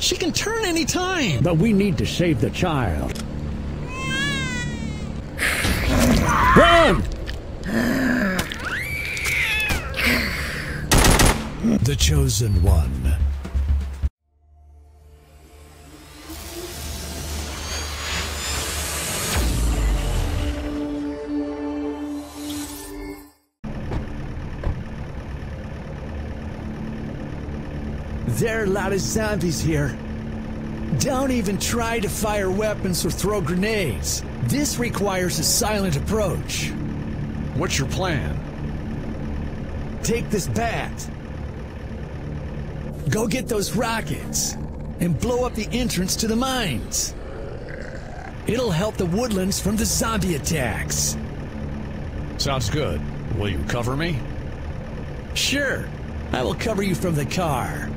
She can turn any time. But we need to save the child. Run! The Chosen One. There are a lot of zombies here. Don't even try to fire weapons or throw grenades. This requires a silent approach. What's your plan? Take this bat. Go get those rockets and blow up the entrance to the mines. It'll help the woodlands from the zombie attacks. Sounds good. Will you cover me? Sure. I will cover you from the car.